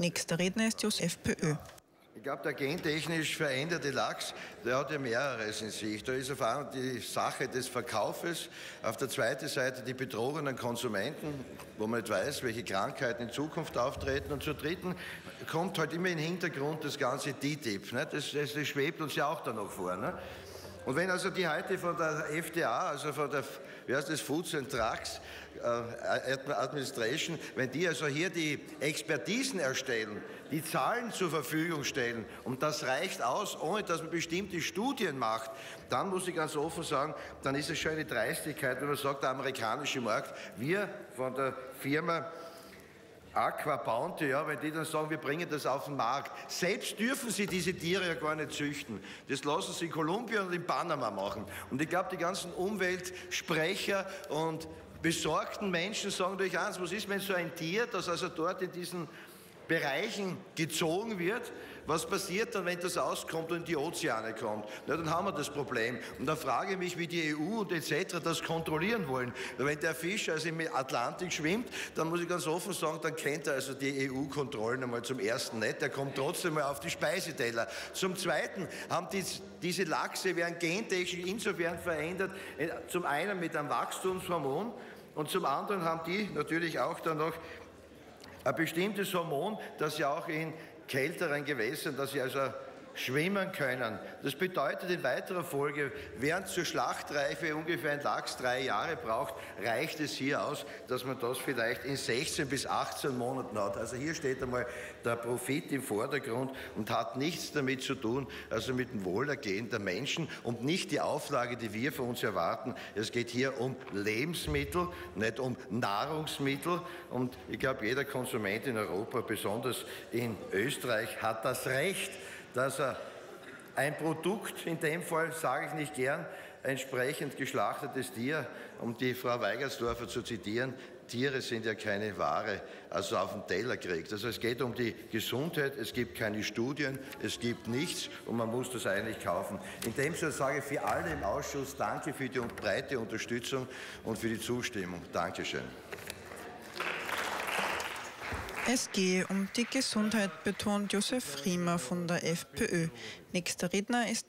Nächster Redner ist Josef Pöö. Ich glaube, der gentechnisch veränderte Lachs, der hat ja mehreres in sich. Da ist auf einmal die Sache des Verkaufes, auf der zweiten Seite die betrogenen Konsumenten, wo man nicht weiß, welche Krankheiten in Zukunft auftreten. Und zur dritten kommt halt immer im Hintergrund das ganze TTIP. Ne? Das, das, das schwebt uns ja auch da noch vor. Ne? Und wenn also die heute von der FDA, also von der, wie heißt das, Foods and Drugs äh, Administration, wenn die also hier die Expertisen erstellen, die Zahlen zur Verfügung stellen und das reicht aus, ohne dass man bestimmte Studien macht, dann muss ich ganz offen sagen, dann ist es schon eine Dreistigkeit, wenn man sagt, der amerikanische Markt, wir von der Firma Aqua Bounty, ja, wenn die dann sagen, wir bringen das auf den Markt. Selbst dürfen sie diese Tiere ja gar nicht züchten. Das lassen sie in Kolumbien und in Panama machen. Und ich glaube, die ganzen Umweltsprecher und besorgten Menschen sagen durch eins, was ist, wenn so ein Tier, das also dort in diesen Bereichen gezogen wird, was passiert dann, wenn das auskommt und in die Ozeane kommt? Na, dann haben wir das Problem. Und da frage ich mich, wie die EU und etc. das kontrollieren wollen. Wenn der Fisch also im Atlantik schwimmt, dann muss ich ganz offen sagen, dann kennt er also die EU-Kontrollen einmal zum ersten nicht. Der kommt trotzdem mal auf die Speiseteller. Zum zweiten haben die, diese Lachse werden gentechnisch insofern verändert, äh, zum einen mit einem Wachstumshormon und zum anderen haben die natürlich auch dann noch ein bestimmtes Hormon, das ja auch in kälteren Gewässern, dass sie also schwimmen können. Das bedeutet in weiterer Folge, während zur Schlachtreife ungefähr ein Lachs drei Jahre braucht, reicht es hier aus, dass man das vielleicht in 16 bis 18 Monaten hat. Also hier steht einmal der Profit im Vordergrund und hat nichts damit zu tun, also mit dem Wohlergehen der Menschen und nicht die Auflage, die wir von uns erwarten. Es geht hier um Lebensmittel, nicht um Nahrungsmittel. Und ich glaube, jeder Konsument in Europa, besonders in Österreich, hat das Recht, dass er ein Produkt, in dem Fall sage ich nicht gern, entsprechend geschlachtetes Tier, um die Frau Weigersdorfer zu zitieren, Tiere sind ja keine Ware, also auf den Teller kriegt. Also es geht um die Gesundheit, es gibt keine Studien, es gibt nichts und man muss das eigentlich kaufen. In dem Sinne sage ich für alle im Ausschuss Danke für die breite Unterstützung und für die Zustimmung. Dankeschön. Es gehe um die Gesundheit, betont Josef Riemer von der FPÖ. Nächster Redner ist